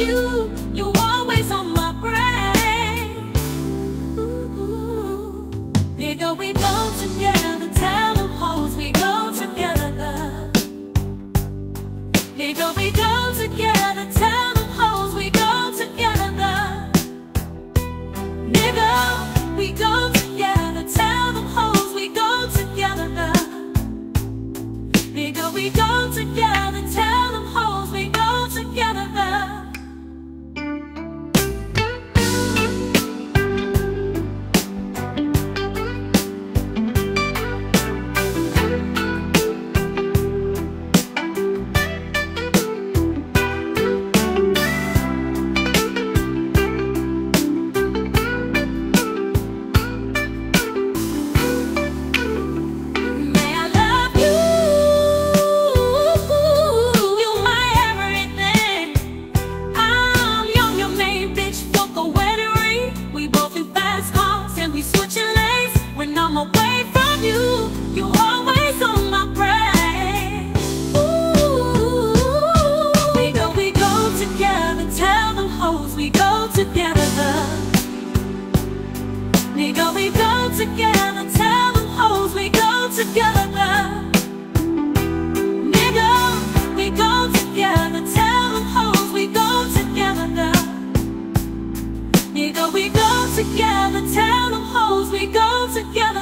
you. You always on my brain. Ooh, there go we together. Tell them hoes we go together. There we go together. Tell them hoes we go together. Nigga, we go together. Tell them hoes we go together. Nigga, we go together. together Tell them hoes we go together Nigga, we go together Tell them hoes we go together Nigga, we go together Tell them hoes we go together